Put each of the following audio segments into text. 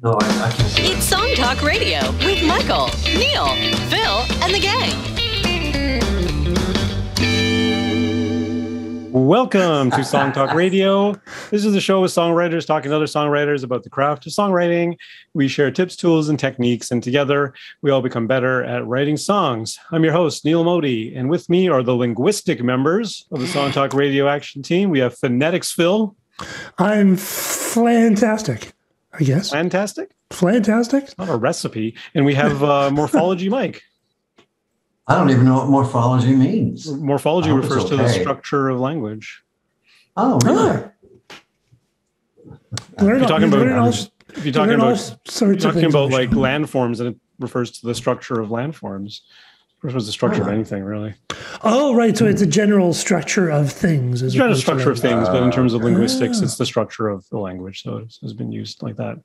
No, I, I can't. It's Song Talk Radio with Michael, Neel, Phil, and the gang. Welcome to Song Talk Radio. This is a show with songwriters talking to other songwriters about the craft of songwriting. We share tips, tools, and techniques, and together we all become better at writing songs. I'm your host, Neel Modi, and with me are the linguistic members of the Song Talk Radio Action Team. We have Phonetics Phil. I'm fantastic, I guess. Fantastic. Fantastic. Not a recipe. And we have uh, Morphology Mike. I don't even know what morphology means. Morphology I hope it's refers to the structure of language. Oh, really? Learn You're talking you about all- if you're talking learn all about sorts You're talking things about like show. landforms, and it refers to the structure of landforms. It was the structure of Oh. anything, really. Oh, right. So it's a general structure of things. It's As not the opposed to structure of things, but in terms of linguistics, Ah. it's the structure of the language. So it has been used like that.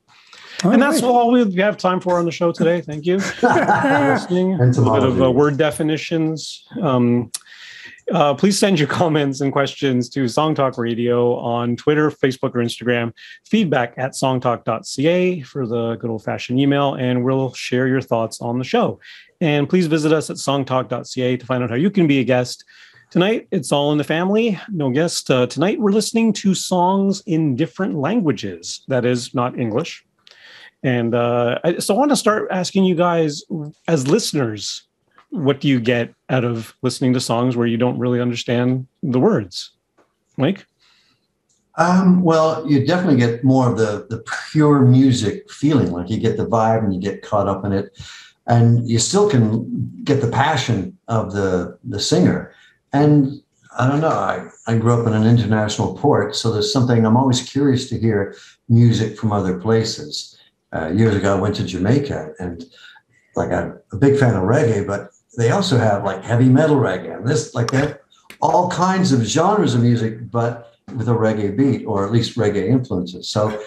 And that's right. all we have time for on the show today. Thank you for listening. A little bit of uh, word definitions. Um, uh, please send your comments and questions to Song Talk Radio on Twitter, Facebook, or Instagram. Feedback at songtalk.ca for the good old fashioned email, and we'll share your thoughts on the show. And please visit us at songtalk.ca to find out how you can be a guest. Tonight, it's all in the family. No guest. Uh, tonight, we're listening to songs in different languages. That is not English. And uh, I, so I want to start asking you guys, as listeners, what do you get out of listening to songs where you don't really understand the words? Mike? Um, well, you definitely get more of the the pure music feeling. Like you get the vibe and you get caught up in it, and you still can get the passion of the the singer. And I don't know. I, I grew up in an international port, so there's something I'm always curious to hear music from other places. Uh, years ago, I went to Jamaica, and like I'm a big fan of reggae, but they also have like heavy metal reggae and this like that, all kinds of genres of music, but with a reggae beat or at least reggae influences. So,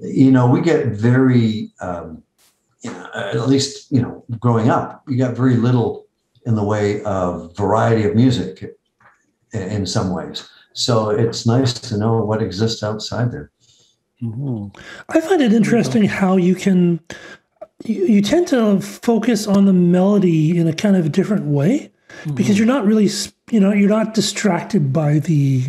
you know, we get very, um, you know, at least, you know, growing up, you got very little in the way of variety of music in, in some ways. So it's nice to know what exists outside there. I find it interesting how you can, you, you tend to focus on the melody in a kind of different way because you're not really, you know, you're not distracted by the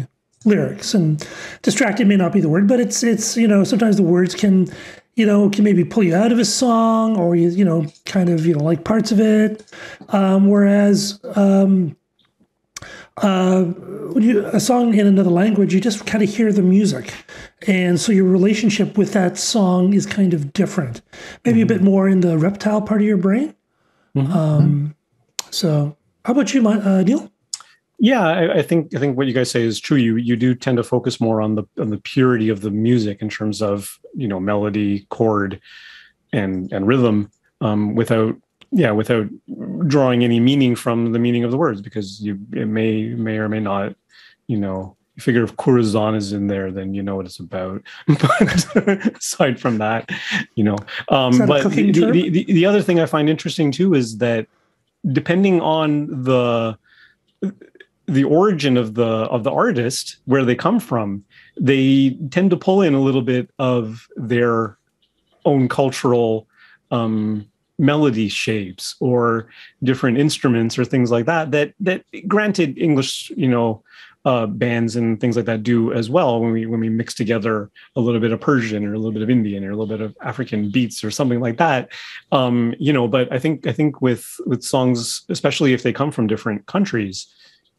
lyrics and distracted may not be the word, but it's, it's, you know, sometimes the words can, you know, can maybe pull you out of a song or you, you know, kind of, you know, like parts of it. Um, whereas, um, uh, when you a song in another language, you just kind of hear the music, and so your relationship with that song is kind of different. Maybe a bit more in the reptile part of your brain. Um, so, how about you, uh, Neel? Yeah, I, I think I think what you guys say is true. You you do tend to focus more on the on the purity of the music in terms of you know melody, chord, and and rhythm, um, without yeah without drawing any meaning from the meaning of the words because you it may may or may not you know you figure if corazon is in there then you know what it's about. But aside from that you know um Is that a but the, the, the, the other thing i find interesting too is that depending on the the origin of the of the artist where they come from they tend to pull in a little bit of their own cultural um melody shapes or different instruments or things like that that that granted english you know uh, bands and things like that do as well when we when we mix together a little bit of persian or a little bit of indian or a little bit of african beats or something like that. Um you know but i think i think with with songs especially if they come from different countries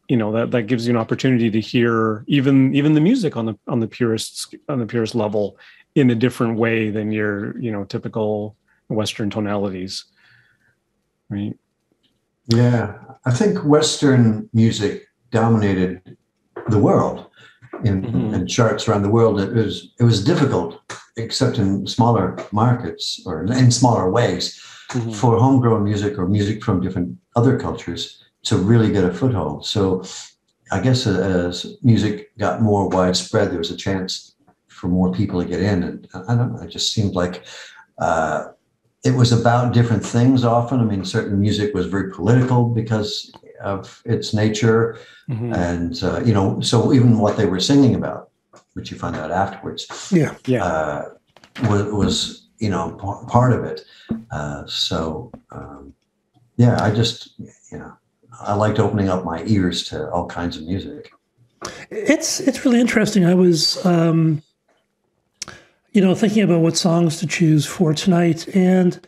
you know that that gives you an opportunity to hear even even the music on the on the purest on the purest level in a different way than your you know typical western tonalities right Yeah, I think Western music dominated the world in, Mhm. in charts around the world. It was it was difficult, except in smaller markets or in smaller ways, Mhm. for homegrown music or music from different other cultures to really get a foothold. So, I guess as music got more widespread, there was a chance for more people to get in, and I don't know. It just seemed like. Uh, it was about different things often. I mean, certain music was very political because of its nature, Mhm. and uh, you know, so even what they were singing about, which you find out afterwards, Yeah. yeah uh, was, was you know, p- part of it. Uh, so, um, yeah, I just, you know, I liked opening up my ears to all kinds of music. It's it's really interesting. I was, um, you know, thinking about what songs to choose for tonight, and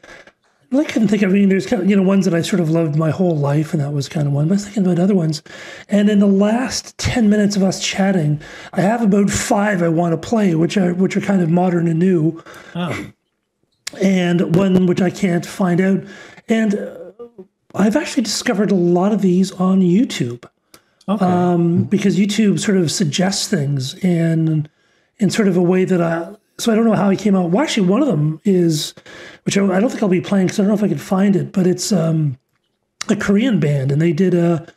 I couldn't think of. I mean, there's kind of, you know ones that I sort of loved my whole life, and that was kind of one. But I was thinking about other ones, and in the last ten minutes of us chatting, I have about five I want to play, which are which are kind of modern and new, Oh, and one which I can't find out. And I've actually discovered a lot of these on YouTube okay. um, because YouTube sort of suggests things in in sort of a way that I. So I don't know how he came out. Well, actually, one of them is, which I, I don't think I'll be playing because I don't know if I can find it, but it's um, a Korean band, and they did a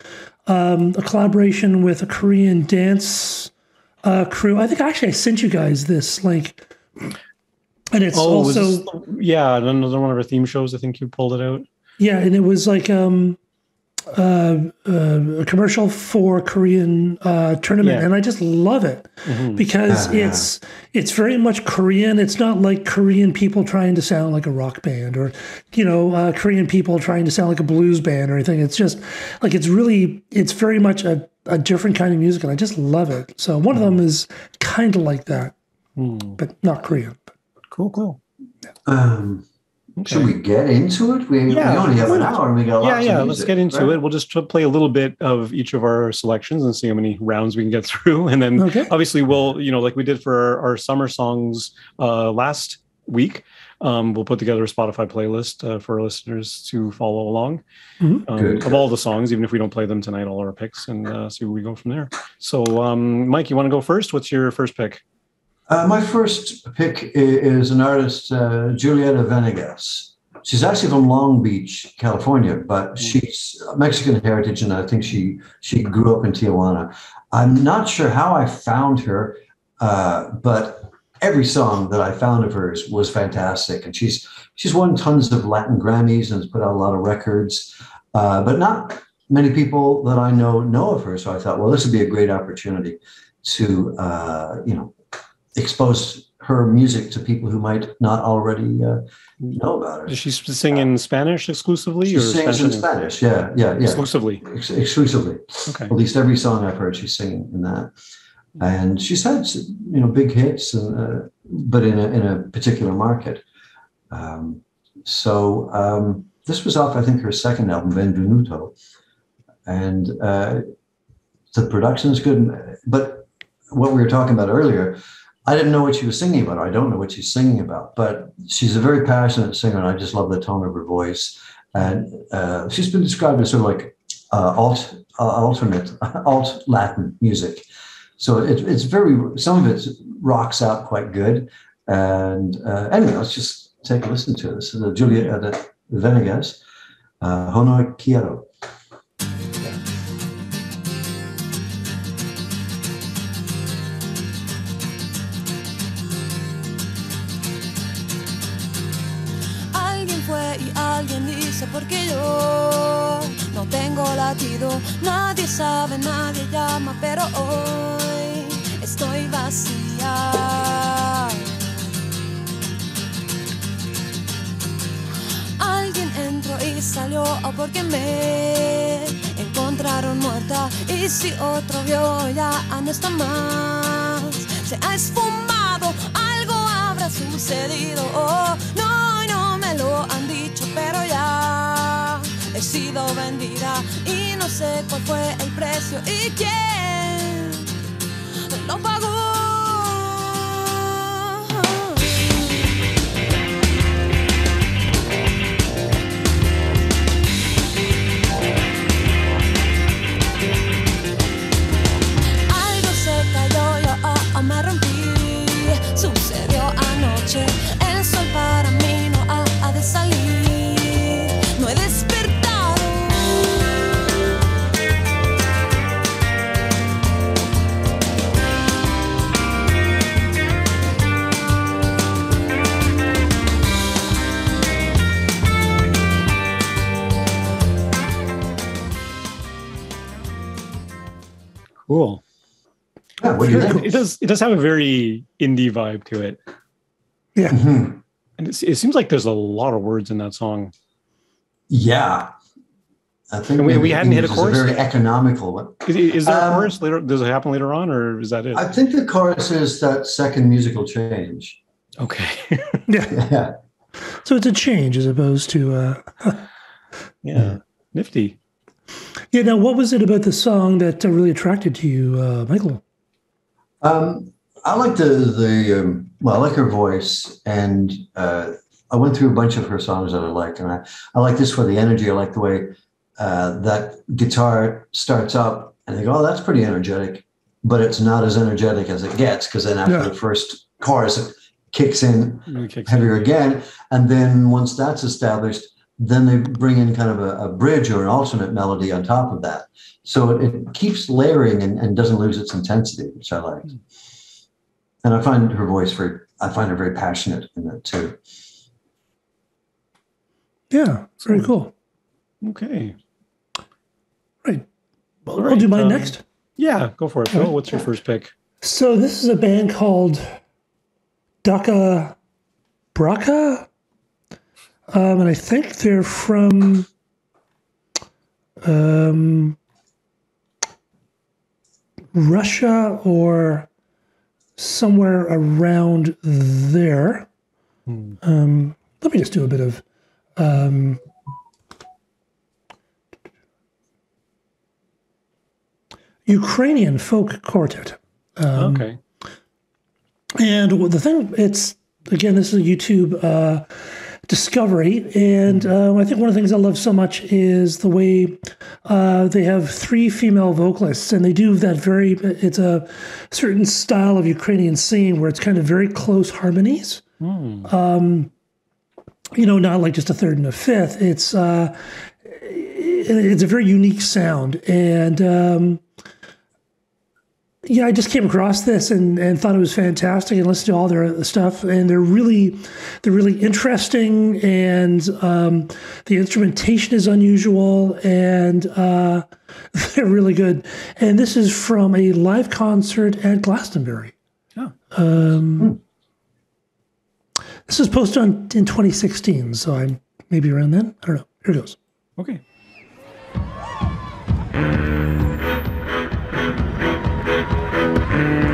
um, a collaboration with a Korean dance uh, crew. I think actually I sent you guys this link, and it's oh, also this- yeah, another one of our theme shows. I think you pulled it out. Yeah, and it was like um, uh, uh, a commercial for Korean uh, tournament, Yeah. and I just love it Mhm. because Yeah. it's it's very much Korean. It's not like Korean people trying to sound like a rock band, or you know, uh, Korean people trying to sound like a blues band or anything. It's just like it's really it's very much a, a different kind of music, and I just love it. So one of them is kind of like that, Hmm. but not Korean. Cool, cool. Um, Should we get into it? We, Yeah, we only have why an hour and we got lots Yeah, of yeah. Let's get into right? it. We'll just tr- play a little bit of each of our selections and see how many rounds we can get through, and then Okay. obviously we'll you know like we did for our, our summer songs uh, last week. Um, we'll put together a Spotify playlist uh, for our listeners to follow along Mhm. um, of all the songs, even if we don't play them tonight, all our picks, and uh, see where we go from there. So, um, Mike, you want to go first? What's your first pick? Uh, my first pick is an artist, uh, Julieta Venegas. She's actually from Long Beach, California, but she's Mexican heritage, and I think she she grew up in Tijuana. I'm not sure how I found her, uh, but every song that I found of hers was fantastic, and she's she's won tons of Latin Grammys and has put out a lot of records, uh, but not many people that I know know of her. So I thought, well, this would be a great opportunity to uh, you know expose her music to people who might not already uh, know about her. Does she sing in Spanish exclusively, She sings in Spanish. Yeah, yeah, yeah. Exclusively. Ex- exclusively. Okay. At least every song I've heard, she's singing in that. And she's had you know big hits, and uh, but in a in a particular market. Um, so um, this was off, I think, her second album, Bueninvento, and uh, the production is good. But what we were talking about earlier, I didn't know what she was singing about. I don't know what she's singing about, but she's a very passionate singer, and I just love the tone of her voice. And uh, she's been described as sort of like uh, alt, uh, alternate, alt Latin music. So it, it's very, some of it rocks out quite good. And uh, anyway, let's just take a listen to this. This is Julia uh, Venegas, uh, Hoy No Quiero. Alguien dice porque yo no tengo latido. Nadie sabe, nadie llama, pero hoy estoy vacía. Alguien entró y salió o porque me encontraron muerta. Y si otro vio, ya no está más. Se ha esfumado, algo habrá sucedido. Oh, lo han dicho, pero ya he sido vendida. Y no sé cuál fue el precio y quién lo pagó. What do you It, think? it does. It does have a very indie vibe to it. Mhm. And it's, it seems like there's a lot of words in that song. Yeah. I think And we- we hadn't hit a English is chorus? very economical one. Is, is there a Um, chorus later? Does it happen later on, or is that it? I think the chorus is that second musical change. okay. Yeah. Yeah. So it's a change as opposed to. Uh, yeah. Nifty. yeah. Now, what was it about the song that uh, really attracted to you, uh, Michael? Um, I like the the um, well, I like her voice, and uh, I went through a bunch of her songs that I like, and I I like this for the energy. I like the way uh, that guitar starts up, and I go, oh, that's pretty energetic, but it's not as energetic as it gets because then after Yeah. the first chorus, it kicks in Really kicks in. heavier again, and then once that's established, then they bring in kind of a, a bridge or an alternate melody on top of that. So it, it keeps layering and, and doesn't lose its intensity, which I like. And I find her voice very, I find her very passionate in that too. Yeah. Very cool. Okay. Right. Well, All I'll do right, mine um, next. Yeah, go for it, Phil. What's your first pick? So this is a band called Daka Braka. Um, and I think they're from um, Russia or somewhere around there. Hmm. Um, let me just do a bit of um, Ukrainian folk quartet. Um, okay. And the thing, it's again, this is a YouTube uh, discovery, and um, I think one of the things I love so much is the way uh, they have three female vocalists, and they do that very. It's a certain style of Ukrainian singing where it's kind of very close harmonies. Um, you know, not like just a third and a fifth. It's uh, it's a very unique sound, and um, yeah, I just came across this and, and thought it was fantastic and listened to all their stuff and they're really they're really interesting and um, the instrumentation is unusual and uh, they're really good. And this is from a live concert at Glastonbury. Oh. Um, This was posted on in 2016, so I'm maybe around then. I don't know. Here it goes. Okay. That was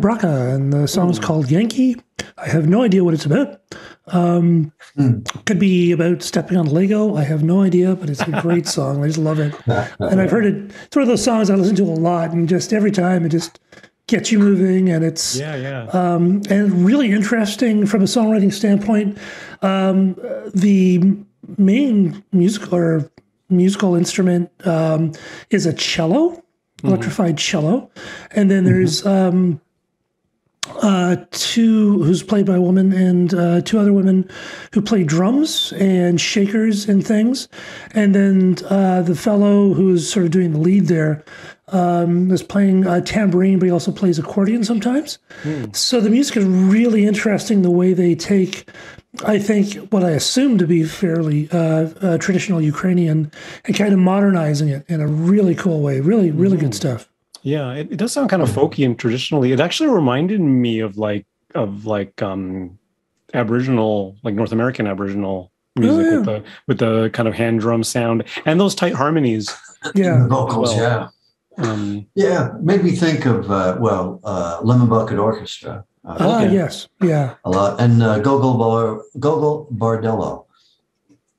Brakha, and the song's called Yankee. I have no idea what it's about. Um, Could be about stepping on Lego. I have no idea, but it's a great song. I just love it. And I've heard it. It's one of those songs I listen to a lot, and just every time it just gets you moving, and it's Yeah, yeah. um, and really interesting from a songwriting standpoint. Um, the main musical or musical instrument um, is a cello, electrified cello, and then there's um, uh, two who's played by a woman and uh, two other women who play drums and shakers and things, and then uh, the fellow who's sort of doing the lead there um, is playing uh, tambourine, but he also plays accordion sometimes. So the music is really interesting. The way they take, I think, what I assume to be fairly uh, uh, traditional Ukrainian and kind of modernizing it in a really cool way. Really, really good stuff. Yeah, it, it does sound kind of folky and traditionally. It actually reminded me of like of like um Aboriginal, like North American Aboriginal music Oh, with the with the kind of hand drum sound and those tight harmonies. Yeah. vocals, Well, yeah. Um, Yeah, made me think of uh, well, uh, Lemon Bucket Orchestra uh, Ah, Okay. yes, yeah, a lot, and uh, Gogol Bar Gogol Bordello,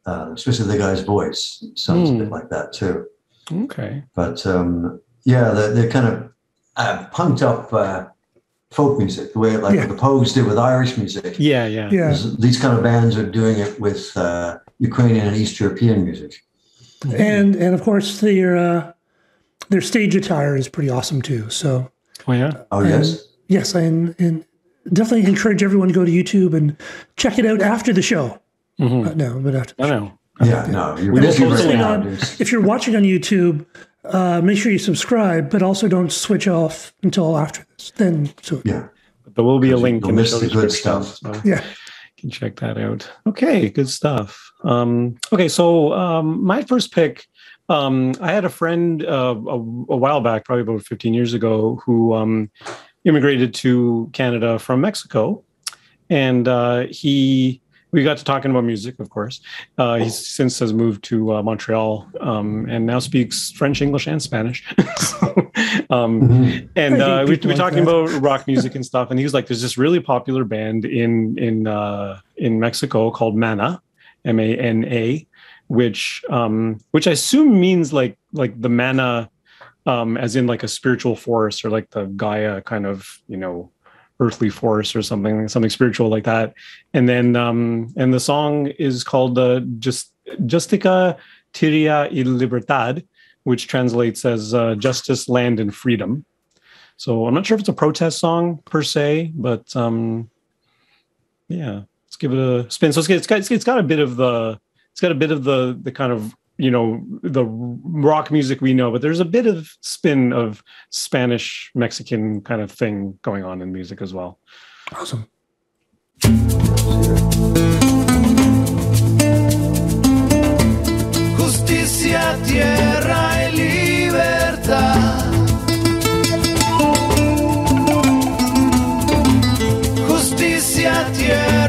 uh, especially the guy's voice sounds a Hmm. bit like that too. okay. But um, yeah, they're, they're kind of uh, punked up uh, folk music, the way like Yeah. the Pogues did with Irish music. Yeah, yeah. yeah. These kind of bands are doing it with uh, Ukrainian and East European music. and and of course their uh, their stage attire is pretty awesome too. So Oh yeah. Oh And- yes, yes, and, and definitely encourage everyone to go to YouTube and check it out after the show. Mhm. Uh, no, but after. I know. yeah, no, you're We will busy post right a now. link. dude. If you're watching on YouTube, uh, make sure you subscribe, but also don't switch off until after this. Then so Yeah, But there will be a link you'll in the miss show the good description, stuff. so yeah, you can check that out. Okay, good stuff. Um, okay, so um, my first pick, um, I had a friend uh, a, a while back, probably about 15 years ago, who um, immigrated to Canada from Mexico, and uh, he we got to talking about music, of course. Uh, he since has moved to uh, Montreal um, and now speaks French, English, and Spanish. so, um, Mhm. and uh, we people we like talking about rock music and stuff. And he was like, "There's this really popular band in in uh, in Mexico called Mana, M A N A, which um, which I assume means like like the mana, um, as in like a spiritual force or like the Gaia kind of you know earthly force or something something spiritual like that. And then um, and the song is called uh, just Justicia Tierra y Libertad, which translates as uh, justice, land, and freedom. So I'm not sure if it's a protest song per se, but um, yeah, let's give it a spin. So it's, it's got it's got a bit of the it's got a bit of the the kind of you know the rock music we know, but there's a bit of spin of Spanish Mexican kind of thing going on in music as well. awesome. Justicia, tierra y libertad. Justicia, tierra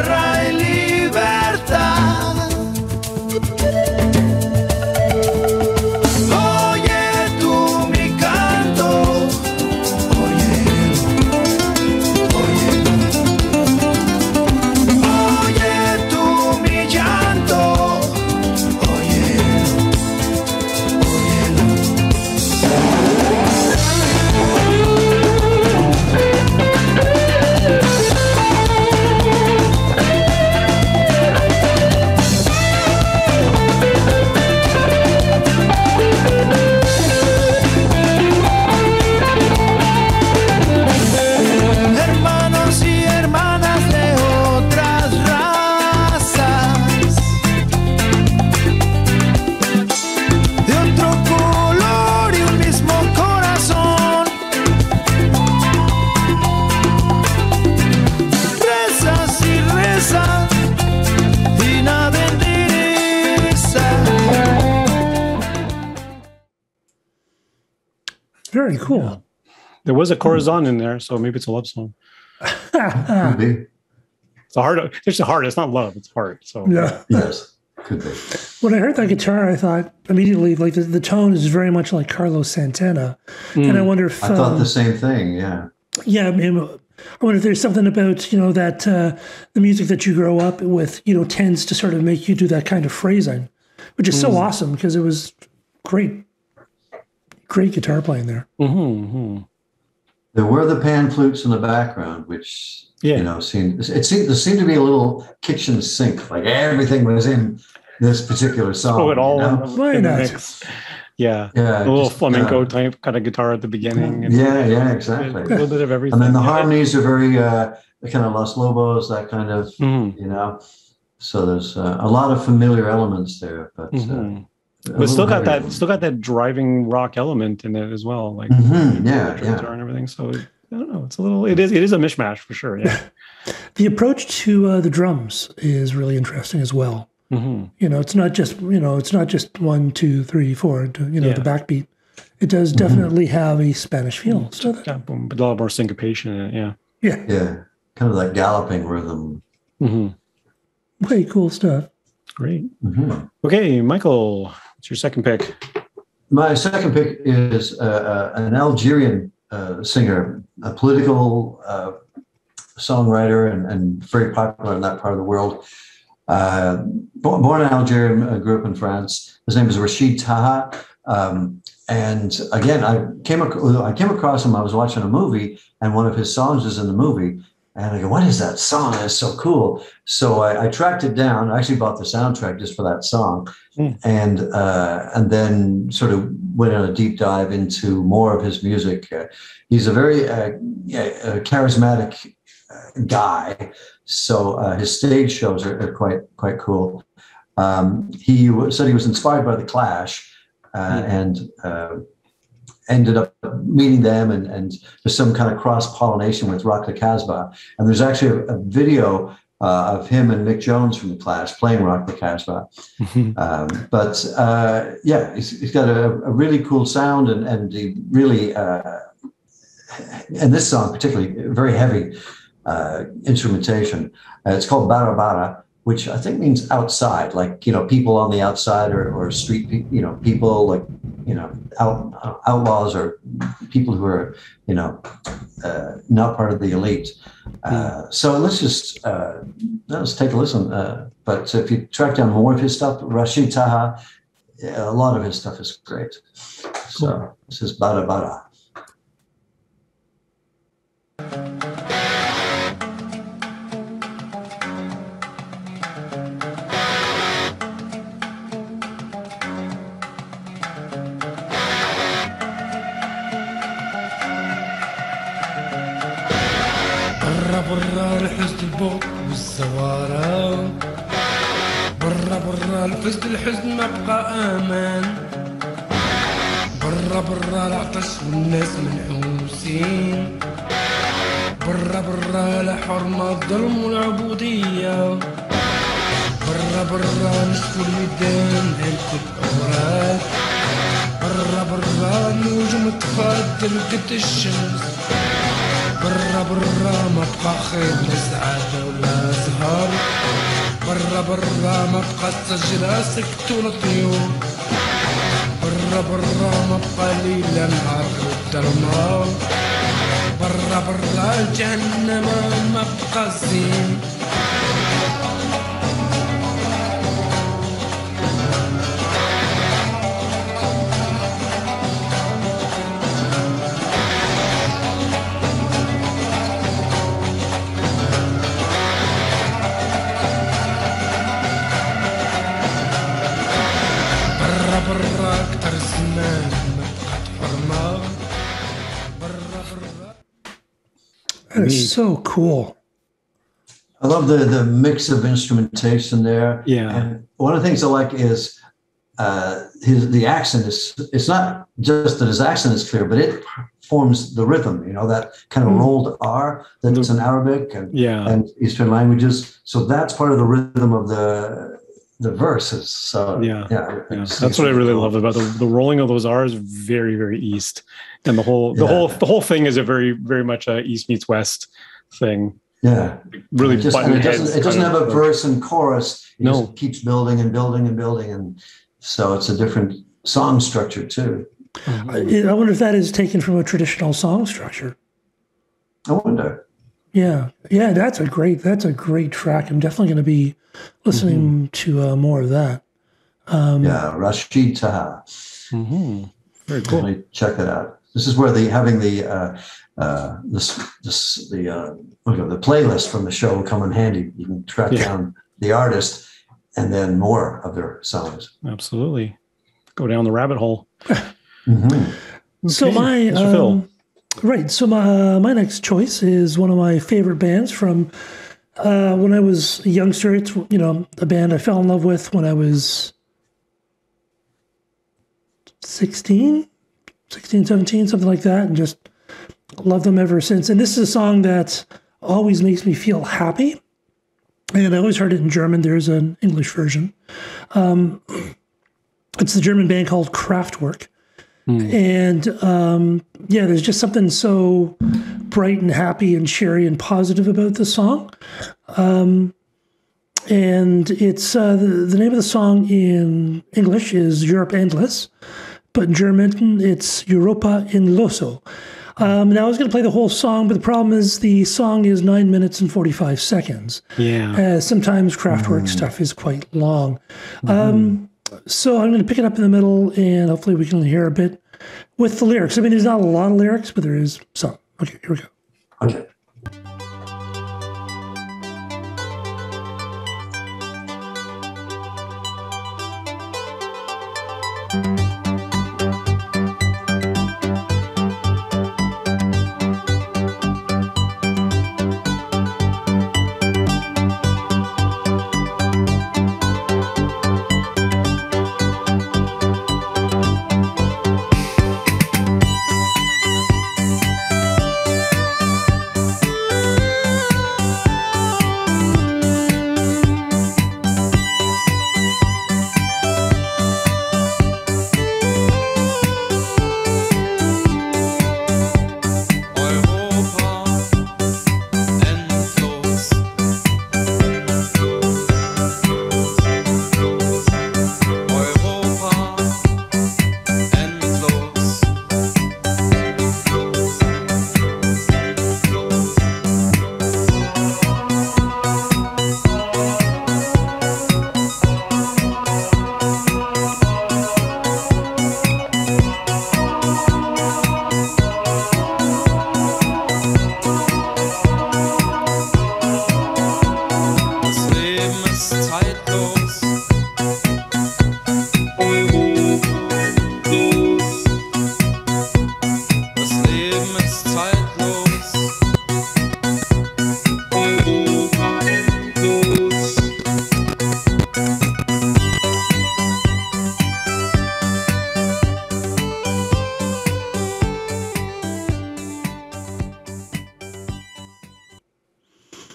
There was a corazon in there, so maybe it's a love song. Could be. It's a heart. It's a heart. It's not love. It's heart. So Yeah. Yes, could be. When I heard that guitar, I thought immediately like the, the tone is very much like Carlos Santana, and I wonder if I thought um, the same thing. Yeah. yeah, I, mean, I wonder if there's something about you know that uh, the music that you grow up with you know tends to sort of make you do that kind of phrasing, which is so awesome because it was great, great guitar playing there. Mhm, There were the pan flutes in the background, which Yeah. you know seemed it seemed there seemed to be a little kitchen sink, like everything was in this particular song. throw it all you know? in the, in the mix. Yeah, Yeah, a little just, flamenco uh, type kind of guitar at the beginning. and yeah, yeah, a little bit of everything. And then the Yeah. harmonies are very uh, kind of Los Lobos, that kind of, Mhm, you know. So there's uh, a lot of familiar elements there, but uh, mhm. a but still got that still got that driving rock element in it as well, like Mhm, yeah, electric yeah. guitar and everything. So it, I don't know. It's a little. It is. It is a mishmash for sure. Yeah. The approach to uh, the drums is really interesting as well. hmm You know, it's not just you know, it's not just one, two, three, four. to, You know, Yeah. the backbeat. It does definitely have a Spanish feel. So that, Yeah, boom, but a lot more syncopation in it. Yeah. yeah, Yeah, kind of that galloping rhythm. hmm way cool stuff. Great. Okay, Michael, what's your second pick? My second pick is uh, uh, an Algerian uh, singer, a political uh, songwriter, and, and very popular in that part of the world. Uh, born, in Algeria, uh, grew up in France. His name is Rachid Taha. Um, and again, I came ac- I came across him. I was watching a movie, and one of his songs is in the movie. And I go, "What is that song? It's so cool!" So I, I tracked it down. I actually bought the soundtrack just for that song, and uh, and then sort of went on a deep dive into more of his music. Uh, he's a very uh, charismatic uh, guy, so uh, his stage shows are, are quite quite cool. Um, he said he was inspired by the Clash, uh, and uh, ended up meeting them, and, and there's some kind of cross pollination with Rock the Casbah. And there's actually a, a video uh, of him and Mick Jones from the Clash playing Rock the Casbah. Um, but uh, yeah, he's, he's got a, a really cool sound, and and he really, uh, and this song particularly, very heavy uh, instrumentation. Uh, it's called Barra Barra, which I think means outside, like you know, people on the outside, or, or street, you know, people like you know, out, outlaws or people who are you know uh, not part of the elite. Uh, so let's just uh, let's take a listen. Uh, but if you track down more of his stuff, Rachid Taha, a lot of his stuff is great. So this is Barra Barra. برا الحزن ما بقى أمان برا برا العطش والناس منحوسين. برا برا لا حرمة الظلم والعبودية. برا برا نصف اليدين هلكت أوراق برا برا النجوم تفضل قد الشمس. برا برا ما بقى خير لا سعادة ولا زهر برا برا ما بقى الشجرة سكت ولا طيور برا برا ما بقى ليل لا نهار برا برا جهنم ما بقى زين so cool. I love the the mix of instrumentation there. Yeah. And one of the things I like is uh, his the accent is it's not just that his accent is clear, but it forms the rhythm. You know that kind of Mm. rolled R that's in Arabic and Yeah. and Eastern languages. So that's part of the rhythm of the the verses. So Yeah. yeah, Yeah, that's what I really cool. love about the, the rolling of those R's. Very, very east, and the whole the Yeah. whole the whole thing is a very very much a east meets west thing. Yeah, Really, it, just, button and it doesn't, it doesn't have a verse and chorus. It No. just keeps building and building and building, and so it's a different song structure too. I, I wonder if that is taken from a traditional song structure. I wonder. Yeah, yeah, that's a great that's a great track. I'm definitely going to be listening to uh, more of that. Um, Yeah, Rachid Taha. Mhm. Very cool. Definitely check it out. This is where the having the uh, uh, this this the uh, what do you call the playlist from the show will come in handy. You can track Yeah. down the artist and then more of their songs. Absolutely. go down the rabbit hole. Mhm. So Okay, my Mr. Phil. um, right. So my my next choice is one of my favorite bands from uh, when I was a youngster. It's you know a band I fell in love with when I was 16, 16, 17, something like that, and just love them ever since. And this is a song that always makes me feel happy. And I always heard it in German. There's an English version. Um, it's the German band called Kraftwerk. And um, yeah, there's just something so bright and happy and cheery and positive about the song. Um, and it's uh, the, the name of the song in English is Europe Endless, but in German it's Europa Endlos. Um, now I was going to play the whole song, but the problem is the song is nine minutes and 45 seconds. Yeah. Uh, sometimes Kraftwerk stuff is quite long. Um, so I'm going to pick it up in the middle and hopefully we can hear a bit with the lyrics. I mean, there's not a lot of lyrics, but there is some. Okay, here we go. Okay.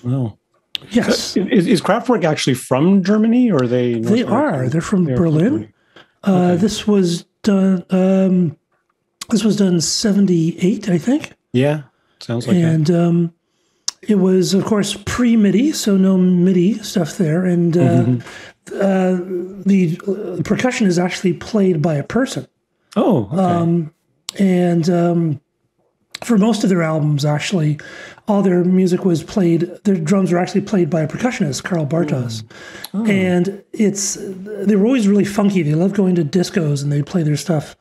Wow. Yes, Is, is Kraftwerk actually from Germany or are they? North they American? are. They're from They are from Berlin. Uh, This was done. Um, this was done '78, I think, Yeah. Sounds like that. and um, it was, of course, pre MIDI, so no MIDI stuff there. And uh, Mm-hmm. uh, the uh, percussion is actually played by a person. Oh, okay. Um, and um, for most of their albums, actually, all their music was played. Their drums were actually played by a percussionist, Karl Bartos, and it's they were always really funky. They loved going to discos and they play their stuff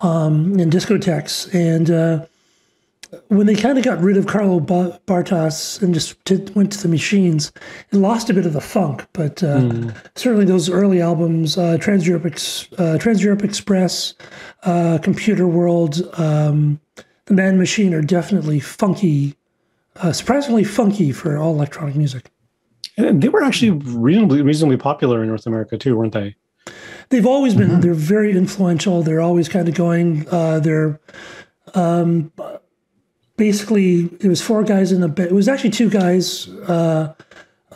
um, in discotheques. And uh, when they kind of got rid of Carlo ba- Bartos and just did, went to the machines, it lost a bit of the funk. But uh, certainly those early albums, uh, Trans Europe, Ex- uh, Trans Europe Express, uh, Computer World, um, The Man Machine are definitely funky, uh, surprisingly funky for all electronic music. And they were actually reasonably reasonably popular in North America too, weren't they? They've always been. They're very influential. They're always kind of going. Uh, they're um, basically it was four guys in the. It was actually two guys. Uh,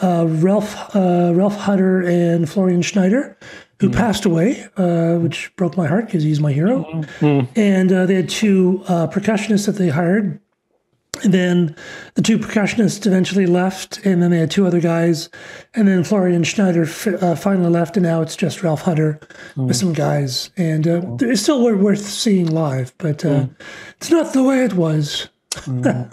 uh, Ralf uh, Ralf Hütter and Florian Schneider, who passed away, uh, which broke my heart because he's my hero. And uh, they had two uh, percussionists that they hired. And then the two percussionists eventually left, and then they had two other guys, and then Florian Schneider fi- uh, finally left, and now it's just Ralf Hütter with some guys, and uh, it's still worth seeing live, but uh, it's not the way it was.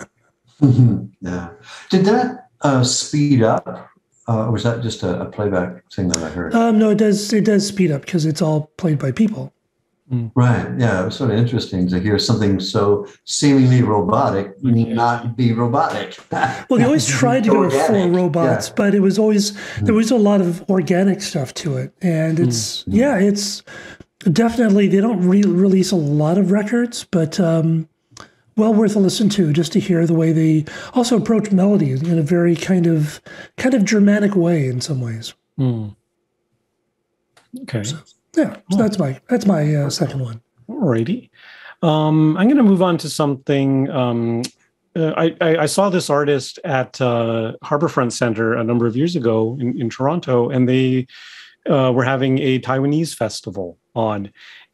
Yeah. Did that uh, speed up? Uh, or was that just a, a playback thing that I heard? Um, no, it does it does speed up because it's all played by people. right. Yeah. It was sort of interesting to hear something so seemingly robotic not be robotic. Well, they always tried to go for Organic, robots, yeah. but it was always there was a lot of organic stuff to it, and it's yeah, it's definitely they don't re- release a lot of records, but um, well worth a listen to just to hear the way they also approach melody in a very kind of kind of Germanic way in some ways. Okay. Yeah, so that's my that's my uh, second one. Alrighty. Um, I'm going to move on to something. Um, uh, I, I, I saw this artist at uh, Harbourfront Centre a number of years ago in, in Toronto, and they uh, were having a Taiwanese festival on.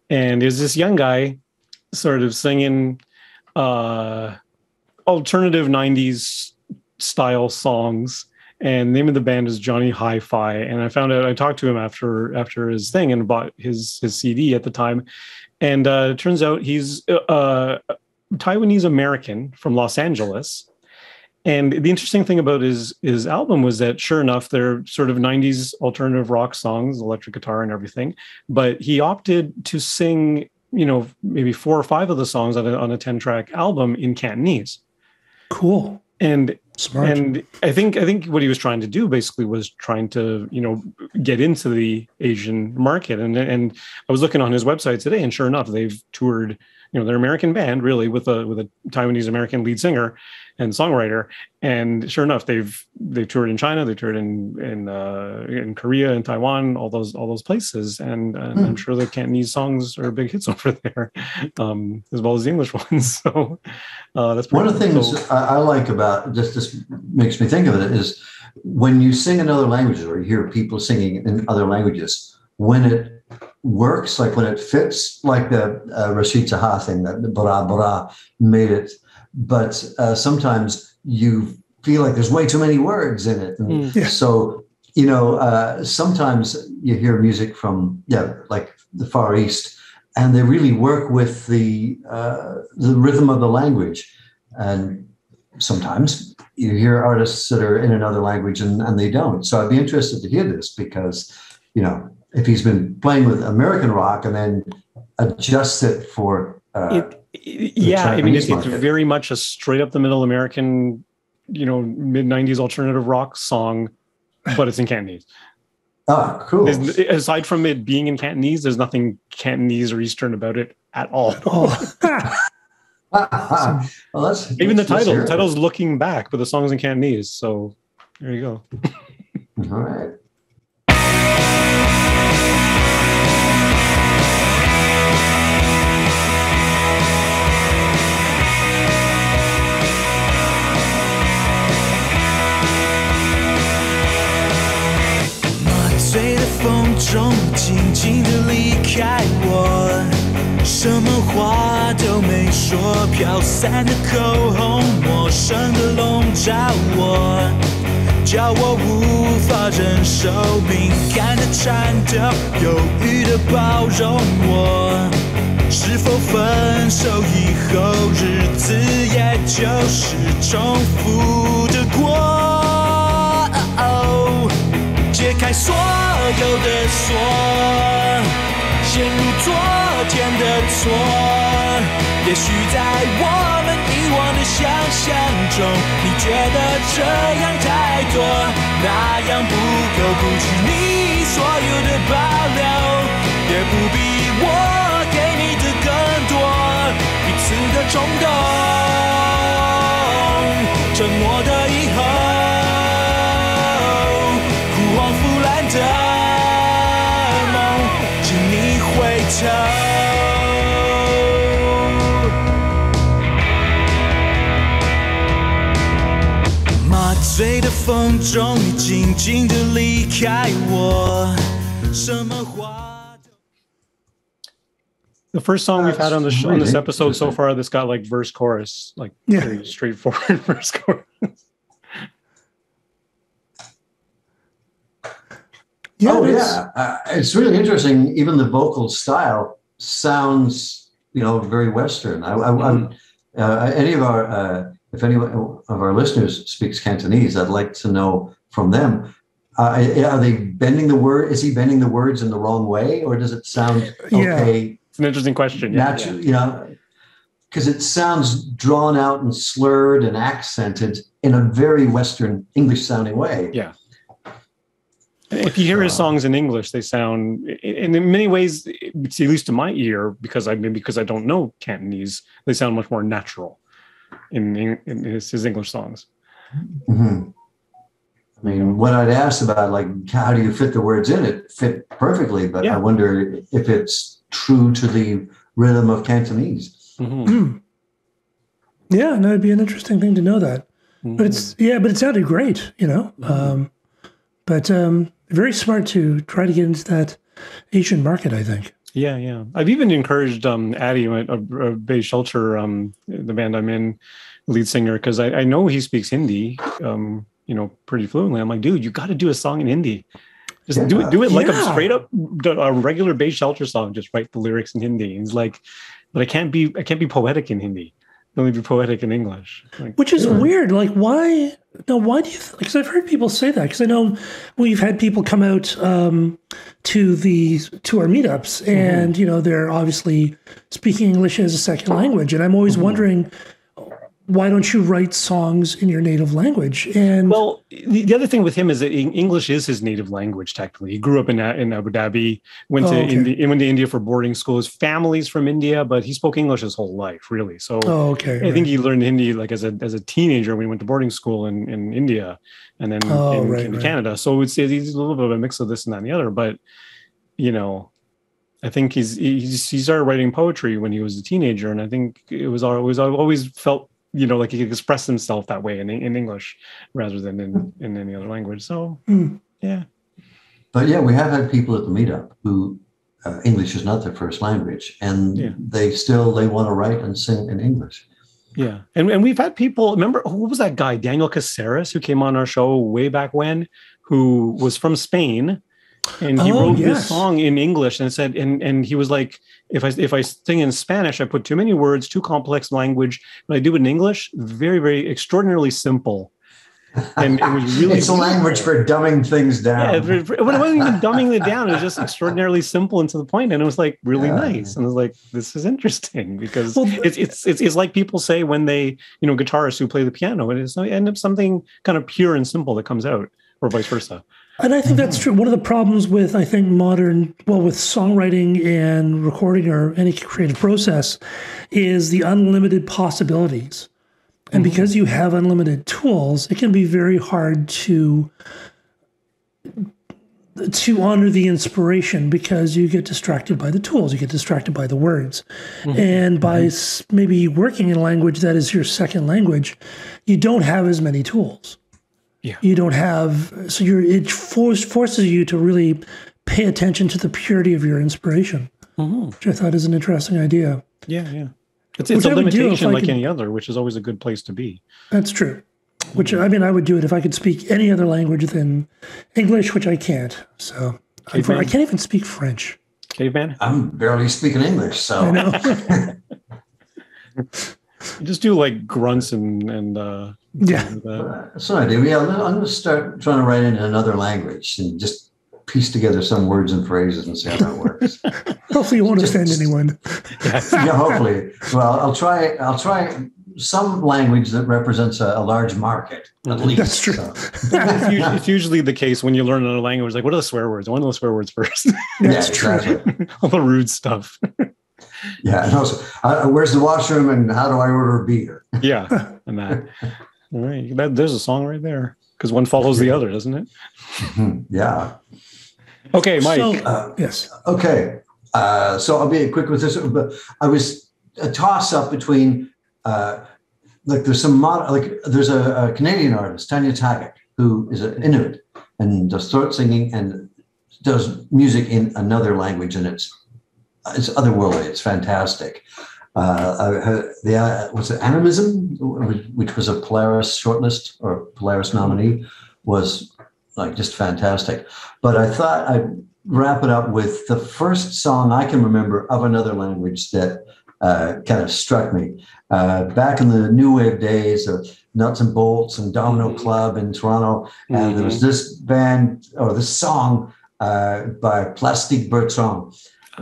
And there's this young guy sort of singing uh, alternative 90s style songs. And the name of the band is Johnny Hi-Fi. And I found out I talked to him after after his thing and bought his his CD at the time. And uh, it turns out he's uh, Taiwanese American from Los Angeles. And the interesting thing about his his album was that, sure enough, they're sort of '90s alternative rock songs, electric guitar and everything. But he opted to sing, you know, maybe four or five of the songs on a, on a ten track album in Cantonese. Cool, And smart. and I think I think what he was trying to do basically was trying to you know get into the Asian market. And and I was looking on his website today, and sure enough, they've toured. You know, they're American band, really, with a with a Taiwanese American lead singer and songwriter. And sure enough, they've they've toured in China, they toured in in uh, in Korea and Taiwan, all those all those places. And, and I'm sure the Cantonese songs are big hits over there, um, as well as the English ones. So uh, that's One of the things I, I like about just this makes me think of it is when you sing in other languages or you hear people singing in other languages, when it works, like when it fits, like the uh, Rachid Taha thing, that the Bora made it. But uh, sometimes you feel like there's way too many words in it. And Mm. Yeah. So, you know, uh, sometimes you hear music from, yeah, like the Far East, and they really work with the uh, the rhythm of the language. And sometimes you hear artists that are in another language and, and they don't. So I'd be interested to hear this because, you know, if he's been playing with American rock and then adjusts it for uh, It- it- yeah, I mean, it's, very much a straight up the middle American, you know, mid '90s alternative rock song, but it's in Cantonese. ah, cool. There's, aside from it being in Cantonese, there's nothing Cantonese or Eastern about it at all. Oh, well, that's Even the let's- let's title, the title's looking back, but the song's in Cantonese. So there you go. All right. 中，静静的离开我，什么话都没说，飘散的口红，陌生的笼罩我，叫我无法忍受，敏感的颤抖，犹豫的包容我。是否分手以后，日子也就是重复的过？解开锁所有的锁，陷入昨天的错。也许在我们遗忘的想象中，你觉得这样太多，那样不够，不去你所有的保留，也不必我给你的更多，彼此的冲动，风中，你静静的离开我，什么话都。 The first song we've had on the sh- on this Really episode so interesting. far that's got like verse chorus, like Yeah. very straightforward verse chorus. yeah, oh that's- yeah, uh, it's really interesting. Even the vocal style sounds, you know, very Western. I, I, I'm- uh, any of our, uh, if any of our listeners speaks Cantonese, I'd like to know from them. Uh, are they bending the word? Is he bending the words in the wrong way, or does it sound Yeah. okay? It's an interesting question. Yeah, Natural, you know, because it sounds drawn out and slurred and accented in a very Western English sounding way. Yeah. If you hear his songs in English, they sound, and in many ways, at least to my ear, because I maybe because I don't know Cantonese, they sound much more natural in, in his, his English songs. Mhm. I mean, what I'd asked about, like, how do you fit the words in? It fit perfectly, but Yeah. I wonder if it's true to the rhythm of Cantonese. Mhm. Yeah, no, it'd be an interesting thing to know that. But it's yeah, but it sounded great, you know. Um, but um, very smart to try to get into that Asian market. I think. Yeah, yeah. I've even encouraged um, Addy, a, Bay Shelter, um, the band I'm in, lead singer, because I, I know he speaks Hindi, um, you know, pretty fluently. I'm like, dude, you got to do a song in Hindi. Just do it, do it like a straight up a regular Bay Shelter song. Just write the lyrics in Hindi. And he's like, but I can't be, I can't be poetic in Hindi. Only be poetic in English. Like, Which is weird. Like, why? Now, why do you? Because I've heard people say that. Because I know we've had people come out um, to the to our meetups, and you know they're obviously speaking English as a second language, and I'm always wondering why don't you write songs in your native language? And Well, the, the other thing with him is that English is his native language. Technically, he grew up in in Abu Dhabi, went Oh, to okay. India, went to India for boarding school. His family's from India, but he spoke English his whole life, really. So oh, okay. I think he learned Hindi like as a as a teenager when he went to boarding school in, in India, and then Oh, in, right, in right. Canada. So it's he's a little bit of a mix of this and that and the other. But you know, I think he's he's he started writing poetry when he was a teenager, and I think it was always I always felt you know like he could express himself that way in in English rather than in in any other language. So Mm. yeah, But yeah, we have had people at the meetup who uh, English is not their first language, and Yeah. they still they want to write and sing in English. Yeah, and and we've had people. Remember who was that guy, Daniel Caceres, who came on our show way back when, who was from Spain, and he Oh, wrote yes. this song in English and said, and and he was like, if I if I sing in Spanish, I put too many words, too complex language. When I do it in English, very very extraordinarily simple, and it was really it's a language for dumbing things down. yeah, it it wasn't even dumbing it down. It was just extraordinarily simple and to the point, and it was like really Yeah. nice. And I was like, "This is interesting," because Well, it's, it's it's it's like people say when they, you know, guitarists who play the piano, and it's end up something kind of pure and simple that comes out, or vice versa. And I think that's true. One of the problems with, I think, modern, well, with songwriting and recording or any creative process is the unlimited possibilities. And mm-hmm. because you have unlimited tools, it can be very hard to to honor the inspiration because you get distracted by the tools, you get distracted by the words. Mm-hmm. And by mm-hmm. s- maybe working in a language that is your second language, you don't have as many tools you don't have so you're it force, forces you to really pay attention to the purity of your inspiration mm-hmm. which i thought is an interesting idea. Yeah, yeah. It's, it's Which a I would do if limitation like could- any other, which is always a good place to be. that's true. Which mm. i mean i would do it if i could speak any other language than english which i can't. So i can't even speak french. Caveman, I'm barely speaking English, so. I know. you just do like grunts and and uh, yeah things like that. that's what I do. Yeah, I'm going to start trying to write in another language and just piece together some words and phrases and see how that works. hopefully you won't offend anyone yeah, hopefully. Well, I'll try. I'll try some language that represents a, a large market at least. That's true. so. it's, usually, it's usually the case when you learn another language. Like, what are the swear words? I want to the swear words first. yeah, that's true exactly. All the rude stuff. Yeah, and also, uh, where's the washroom and how do I order a beer? Yeah, and that. All right, that, there's a song right there because one follows the other, doesn't it? Hmm, yeah. Okay, Mike. so Uh, yes Okay, uh, so I'll be quick with this. But I was a toss up between uh, like there's some mod, like there's a, a Canadian artist Tanya Tagaq who is an Inuit and does throat singing and does music in another language and it's it's otherworldly. It's fantastic. Uh, the uh, was it Animism, which was a Polaris shortlist or Polaris nominee, was like just fantastic. But I thought I'd wrap it up with the first song I can remember of another language that uh, kind of struck me. Uh, back in the new wave days of Nuts and Bolts and Domino Club in Toronto, and there was this band or this song uh, by Plastic Bertrand.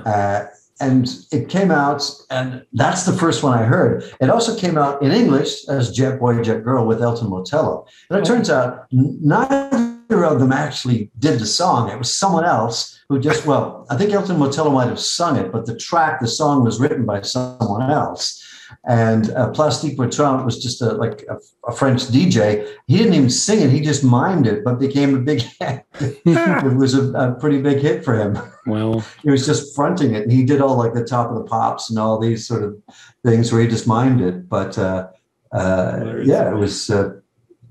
Uh, and it came out, and that's the first one I heard. It also came out in English as Jet Boy, Jet Girl with Elton Motello. And it turns out neither neither of them actually did the song. It was someone else who just, well, I think Elton Motello might have sung it, but the track, the song was written by someone else. And uh, Plastic Bertrand was just a, like a, a French DJ. He didn't even sing it; he just mimed it, but became a big hit. it was a, a pretty big hit for him. Well, He was just fronting it, and he did all like the top of the pops and all these sort of things where he just mimed it. But uh, uh, yeah, it was. Uh,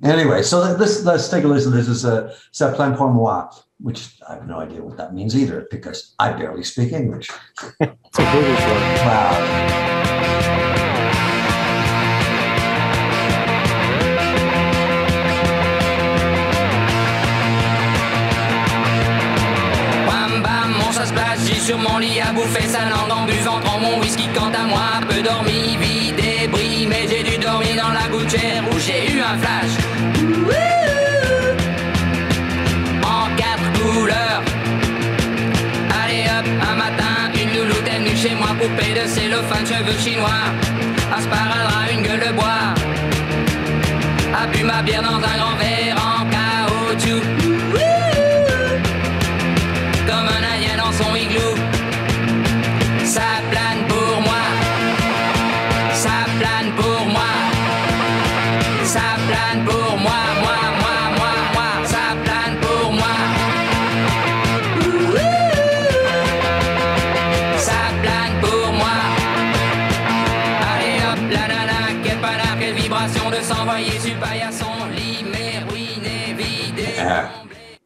anyway, so let's let's take a listen. This is uh, "Ça plane pour moi," which I have no idea what that means either because I barely speak English. it's a British word. Wow. J'ai sur mon lit à bouffer sa langue en buvant trop mon whisky. Quant à moi, peu dormi, vie débris, mais j'ai dû dormir dans la gouttière où j'ai eu un flash. En quatre couleurs. Allez hop, un matin, une louloute est venue chez moi, poupée de cellophane, cheveux chinois. Asparadrap, une gueule de bois. A bu ma bière dans un grand verre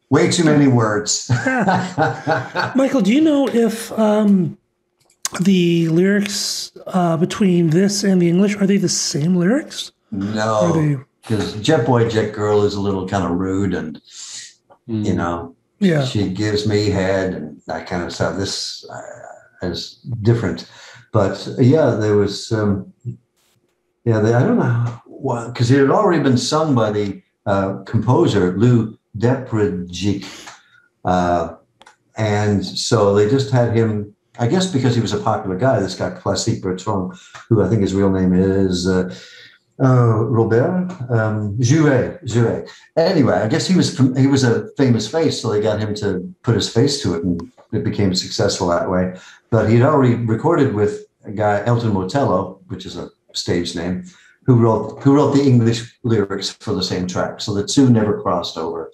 Way too many words. Michael, do you know if um, the lyrics uh, between this and the English are they the same lyrics? Are no, they? because Jet Boy Jet Girl is a little kind of rude, and you know, Yeah. she gives me head and that kind of stuff. This uh, is different, but uh, yeah, there was. Um, yeah, they, I don't know why, because it had already been sung by the uh, composer Lou Deprijck, uh, and so they just had him. I guess because he was a popular guy, this guy Plastic Bertrand, who I think his real name is uh, uh, Robert um. Jouret. Anyway, I guess he was he was a famous face, so they got him to put his face to it, and it became successful that way. But he'd already recorded with a guy Elton Motello, which is a stage name, who wrote who wrote the English lyrics for the same track. So the two never crossed over.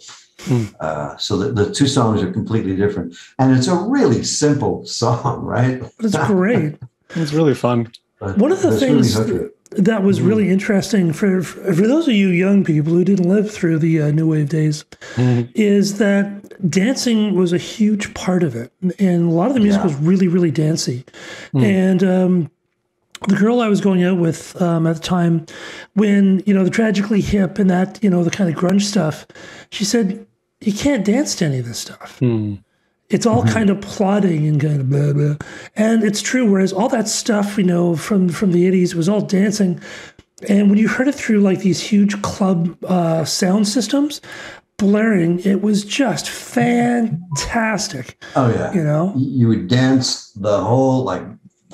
Uh, so the, the two songs are completely different, and it's a really simple song, right? But it's great. It's really fun. But One of the it's really things hooky. that was really interesting for for those of you young people who didn't live through the uh, new wave days is that dancing was a huge part of it, and a lot of the music Yeah. was really really dancey. And um, the girl I was going out with um, at the time, when you know the tragically hip and that you know the kind of grunge stuff, she said you can't dance to any of this stuff. It's all kind of plotting and kind of blah blah, and it's true. Whereas all that stuff we know from from the eighties was all dancing, and when you heard it through like these huge club uh, sound systems, blaring, it was just fantastic. Oh yeah, You know, you would dance the whole like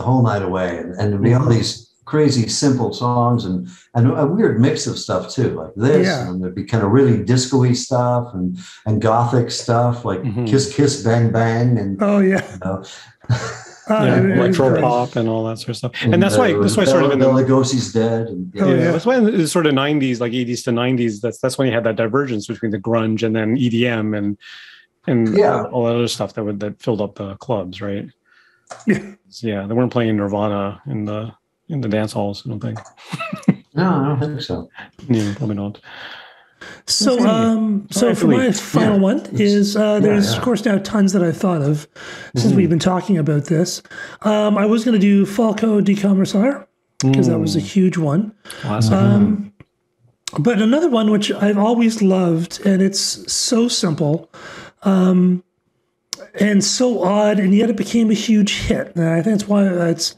the whole night away, and, and there'd be Mm-hmm. all these crazy simple songs and and a weird mix of stuff too, like this, Yeah. and there'd be kind of really disco-y stuff and and gothic stuff like Mhm. Kiss Kiss Bang Bang and oh yeah, you know, Uh, Yeah, it- it electro pop and all that sort of stuff. And, that's why uh, that's why sort of in the Bela Lugosi's dead, and Oh, yeah, yeah. that's why in the sort of '90s, like '80s to '90s, that's that's when you had that divergence between the grunge and then EDM and and Yeah. all that other stuff that would that filled up the clubs, right? Yeah. Yeah, they weren't playing Nirvana in the in the dance halls. I don't think. no, I don't think so. Yeah, probably not. So, um, so right, for my Philippe. final Yeah. one is uh, there's yeah. of course now tons that I've thought of since Mm-hmm. we've been talking about this. Um, I was going to do Falco Der Kommissar because that was a huge one. Classic. Um, but another one which I've always loved, and it's so simple, um, and so odd, and yet it became a huge hit. And I think that's why it's,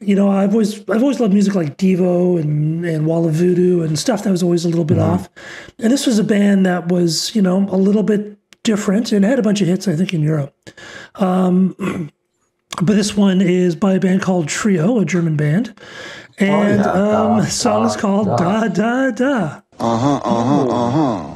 you know, I've always I've always loved music like Devo and and Wall of Voodoo and stuff that was always a little bit off. And this was a band that was, you know, a little bit different and had a bunch of hits, I think, in Europe. Um, but this one is by a band called Trio, a German band. And yeah. um, Da, the song is called da. Da Da Da. Uh huh, uh huh, uh huh.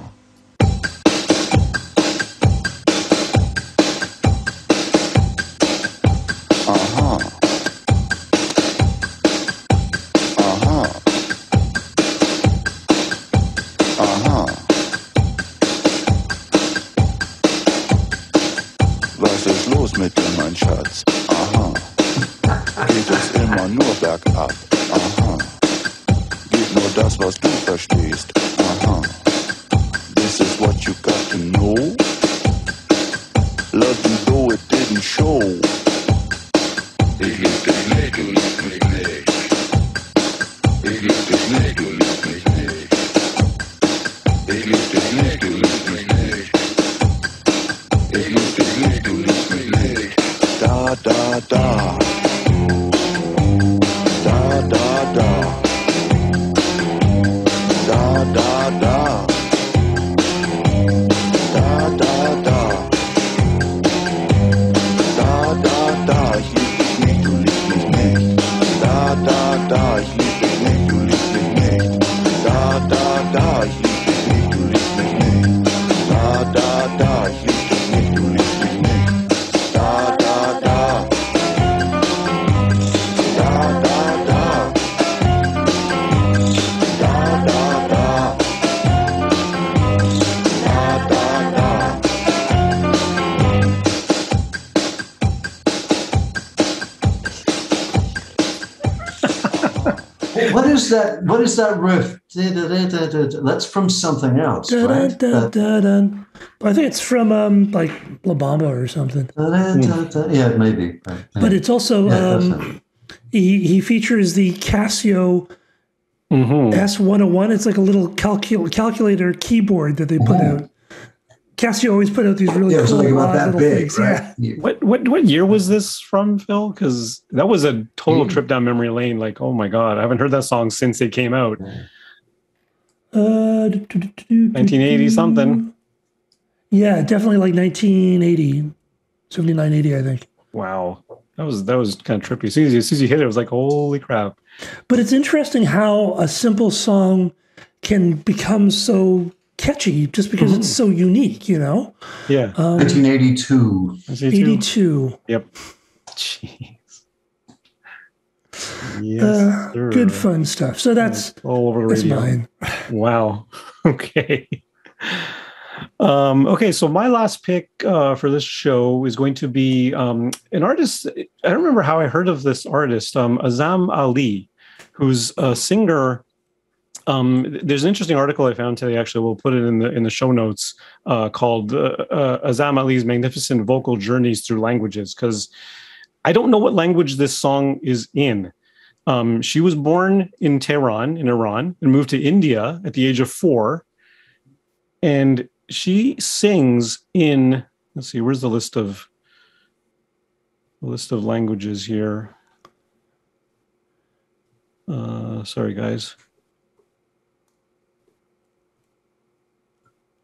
Is that? What is that riff? That's from something else, Da, da, right? da, That- da, da. I think it's from um, like La Bamba or something. yeah, maybe. right, yeah. But it's also Yeah, um, he he features the Casio Mhm. S101. It's like a little calcul- calculator keyboard that they put out. Casio always put out these really Yeah, it cool like about that little big, things. right? Yeah. What what what year was this from, Phil? Because that was a total trip down memory lane. Like, oh my god, I haven't heard that song since it came out. Uh, 1980 something. Yeah, definitely like 1980, 79, 80, I think. Wow, that was that was kind of trippy. As soon as, you, as soon as you hit it, it was like, holy crap. But it's interesting how a simple song can become so catchy just because it's so unique, you know? Yeah. Um, 1982. 82. Yep. Jeez. Yes, Uh, sir. good fun stuff. So that's all over the that's radio. mine. Wow. Okay. Um, okay, so my last pick uh, for this show is going to be um, an artist. I don't remember how I heard of this artist, um, Azam Ali, who's a singer. Um, there's an interesting article I found today. Actually, we'll put it in the in the show notes uh, called uh, uh, "Azam Ali's Magnificent Vocal Journeys Through Languages." Because I don't know what language this song is in. Um, she was born in Tehran, in Iran, and moved to India at the age of four. And she sings in, let's see, where's the list of the list of languages here? Uh, sorry, guys.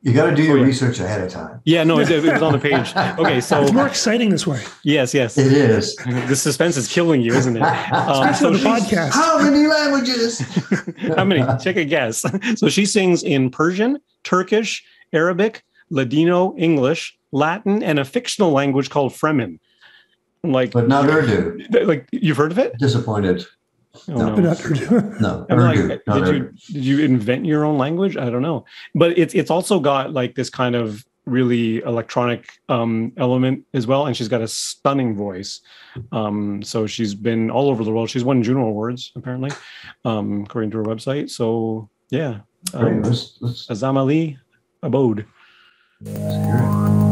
You got to do Oh, your research ahead of time. Yeah, no, it, it was on the page. Okay, so It's more exciting this way. yes, yes, It is. the suspense is killing you, isn't it? Um, Especially on the podcast. How many languages? How many? Take a guess. So she sings in Persian, Turkish, Arabic, Ladino, English, Latin, and a fictional language called Fremen. Like, But not Urdu. like you've heard of it? Disappointed. Oh, No. But not No, I'm Urdu. like, not did you Urdu. did you invent your own language? I don't know, but it's it's also got like this kind of really electronic um, element as well, and she's got a stunning voice. Um, so she's been all over the world. She's won Juno awards apparently, um, according to her website. So yeah, Great. um, Let's, let's, Azam Ali Abode. let's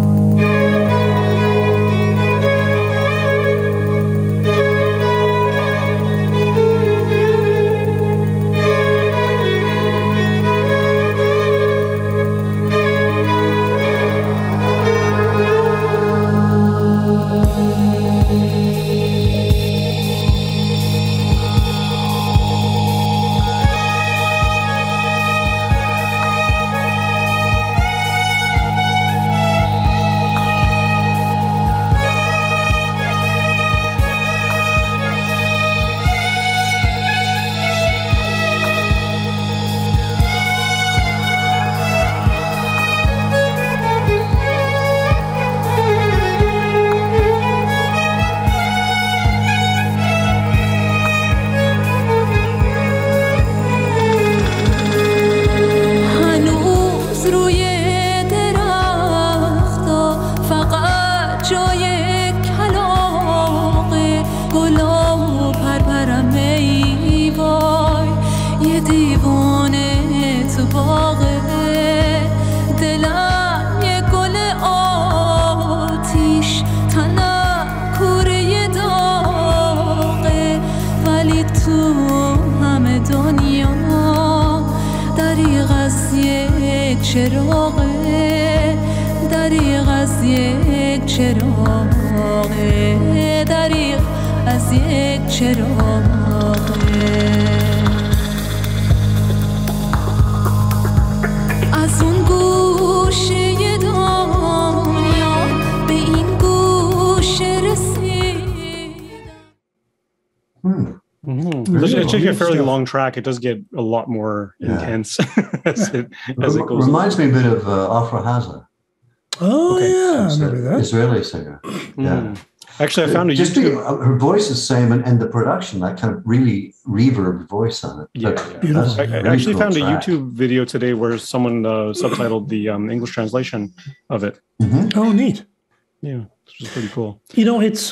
long track. It does get a lot more Yeah. intense as it as it goes. reminds me a bit of uh, Ofra Haza, Oh Okay. yeah, I remember that. Israeli singer. Yeah. Mm. Actually, I found a Just YouTube. because, uh, her voice is same, and, and the production, that kind of really reverb voice on it. Yeah, But yeah. Beautiful. that's I, I actually cool found a. YouTube video today where someone uh, subtitled the um, English translation of it. Mhm. Oh, neat. Yeah, which is pretty cool. You know, it's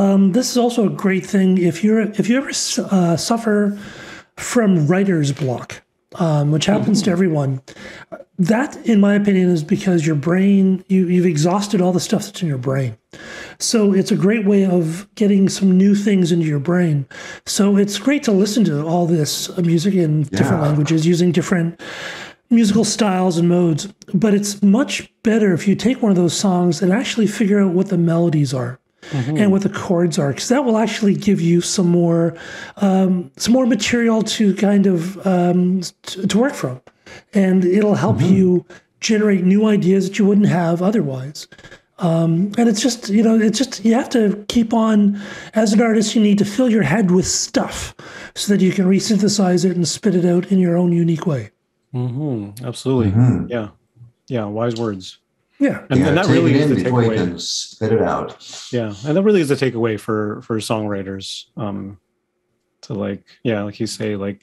um, this is also a great thing if you're if you ever s- uh, suffer from writer's block, um, which happens to everyone. That, in my opinion, is because your brain you you've exhausted all the stuff that's in your brain. So it's a great way of getting some new things into your brain. So it's great to listen to all this uh, music in different languages using different musical styles and modes. But it's much better if you take one of those songs and actually figure out what the melodies are and what the chords are, because that will actually give you some more um, some more material to kind of um, to, to work from, and it'll help you generate new ideas that you wouldn't have otherwise. Um, and it's just you know it's just you have to keep on as an artist you need to fill your head with stuff so that you can resynthesize it and spit it out in your own unique way. hmm Absolutely. Mhm. Yeah. Yeah. Wise words. Yeah. And, Yeah, and that really it is in the takeaway. spit it out. Yeah, and that really is a takeaway for for songwriters. Um, to like, yeah, like you say, like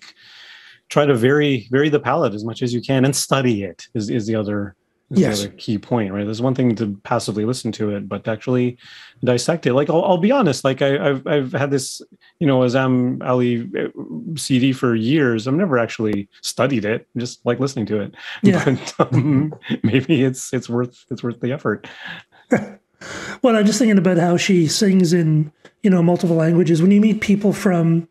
try to vary vary the palette as much as you can and study it is is the other is Yes. the key point, right? There's one thing to passively listen to it, but to actually dissect it. Like I'll, I'll be honest, like I, I've I've had this, you know, Azam Ali uh, CD for years. I've never actually studied it, just like listening to it. Yeah. But um, maybe it's it's worth it's worth the effort. Well, I'm just thinking about how she sings in you know multiple languages. When you meet people from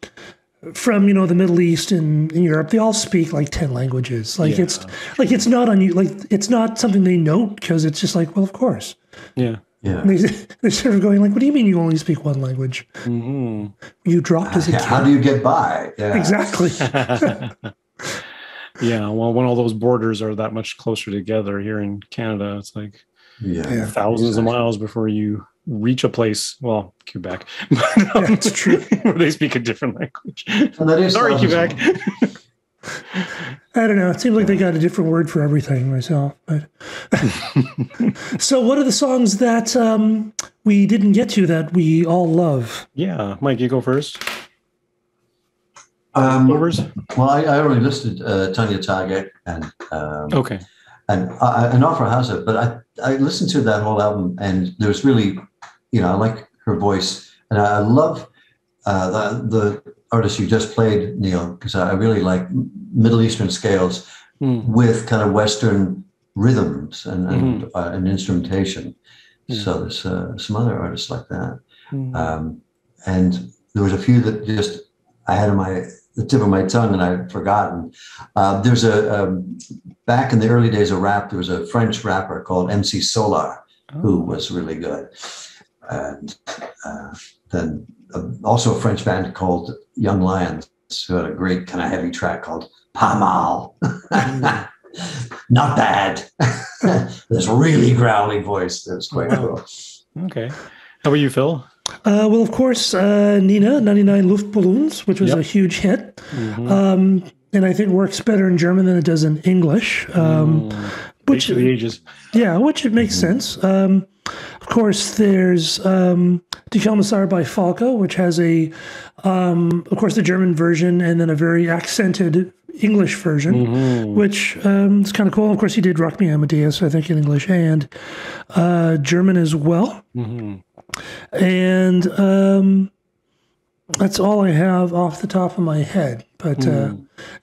from you know the Middle East and in Europe, they all speak like ten languages. Like Yeah. it's like it's not on you. Like it's not something they note because it's just like well, of course. Yeah. Yeah. They, they're sort of going like, "What do you mean you only speak one language? hmm You dropped as a kid." How do you get by? Yeah. exactly. yeah, well, when all those borders are that much closer together here in Canada, it's like Yeah. Yeah. thousands of miles before you reach a place. Well, Quebec, but, um, That's true. where they speak a different language. And that is Sorry, Quebec. I don't know. It seems like they got a different word for everything myself. But so, what are the songs that um, we didn't get to that we all love? yeah, Mike, you go first. Um, well, I, I already listed uh, Tanya Tagaq and um, Okay. and uh, and Ofra Haza, but I I listened to that whole album and there's really, you know, I like her voice and I love uh, the the artist you just played, Neel, because I really like Middle Eastern scales Mm. with kind of Western rhythms and and, Mm-hmm. uh, and instrumentation. Yeah. So there's uh, some other artists like that. Mm. Um, and there was a few that just I had on my the tip of my tongue and I'd forgotten. Uh, there's a um, back in the early days of rap, there was a French rapper called MC Solaar who was really good, and uh, then uh, also a French band called Young Lions who had a great kind of heavy track called Pas Mal. Not bad. this really growly voice that was quite cool. Okay. How about you, Phil? Uh, well, of course, uh, Nena, 99 Luftballons, which was Yep. a huge hit. Mhm. Um, and I think works better in German than it does in English. Um, Mm. which, Age of the ages. yeah, which it makes sense. Um, of course, there's um, Die Kommissar by Falco, which has a, um, of course, the German version and then a very accented English version, Mhm. which um, is kind of cool. Of course, he did Rock Me Amadeus, I think, in English and uh, German as well. Mhm. And um, that's all I have off the top of my head. But uh,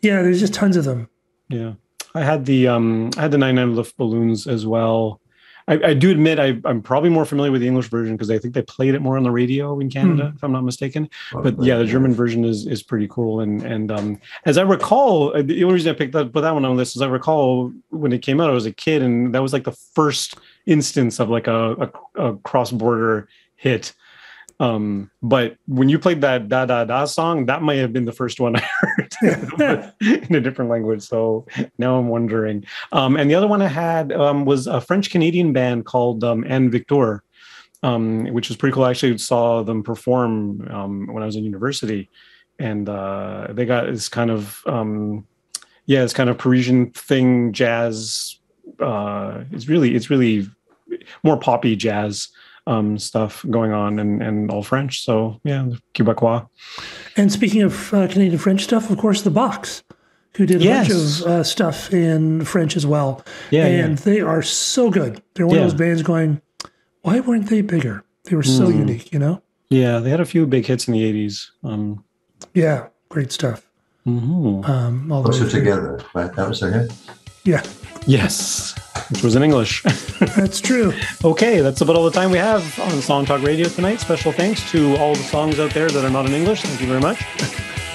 yeah, there's just tons of them. Yeah, I had the um, I had the 99 lift balloons as well. I, I do admit I, I'm probably more familiar with the English version because I think they played it more on the radio in Canada, if I'm not mistaken. But yeah, the German version is is pretty cool. And and um, as I recall, uh, the only reason I picked that put that one on the list is I recall when it came out, I was a kid, and that was like the first instance of like a a, a cross border hit. Um, but when you played that da da da song, that might have been the first one I heard in a different language. So now I'm wondering. Um, and the other one I had um, was a French Canadian band called um, Anne Victor, um, which was pretty cool. I actually saw them perform um, when I was in university, and uh, they got this kind of um, yeah, it's kind of Parisian thing, jazz. Uh, it's really it's really more poppy jazz um, stuff going on and, and all French. So yeah, Quebecois. And speaking of uh, Canadian French stuff, of course, the Box, who did a Yes. bunch of uh, stuff in French as well. Yeah, and yeah. they are so good. They're one Yeah. of those bands going, why weren't they bigger? They were so Mhm. unique, you know? Yeah, they had a few big hits in the '80s. Um, Yeah, great stuff. mhm. Um, all Closer those- together, right? That was their hit. Yeah, Yes, which was in English. that's true. okay, that's about all the time we have on Song Talk Radio tonight. Special thanks to all the songs out there that are not in English. Thank you very much.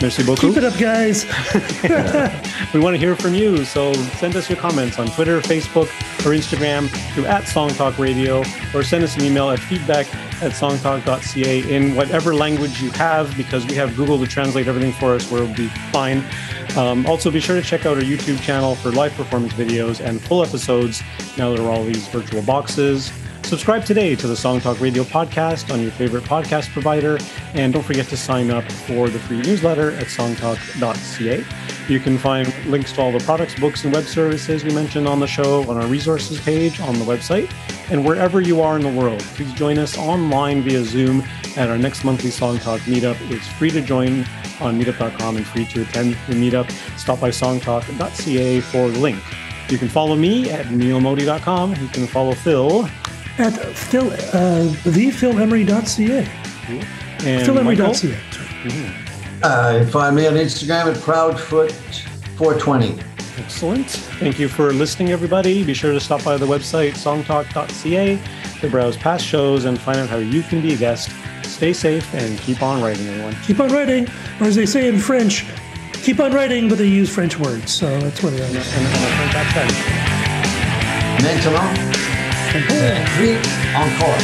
Merci beaucoup. Keep it up, guys. We want to hear from you, so send us your comments on Twitter, Facebook, or Instagram through at Song Talk Radio, or send us an email at feedback at songtalk.ca in whatever language you have, because we have Google to translate everything for us, where it'll be fine. Um, also, be sure to check out our YouTube channel for live performance videos and full episodes now that there are all these virtual boxes. Subscribe today to the Song Talk Radio podcast on your favorite podcast provider, and don't forget to sign up for the free newsletter at songtalk.ca. You can find links to all the products, books, and web services we mentioned on the show on our resources page on the website. And wherever you are in the world, please join us online via Zoom at our next monthly Song Talk meetup. It's free to join on meetup.com and free to attend the meetup. Stop by songtalk.ca for the link. You can follow me at neelmodi.com. You can follow Phil At Phil, uh, thephilemery.ca. and Michael. Philemery.ca. Uh, you can find me on Instagram at Proudfoot420. Excellent. Thank you for listening, everybody. Be sure to stop by the website songtalk.ca to browse past shows and find out how you can be a guest. Stay safe and keep on writing, everyone. Keep on writing, or as they say in French, keep on writing, but they use French words, so that's what it is. Euh, oui, encore.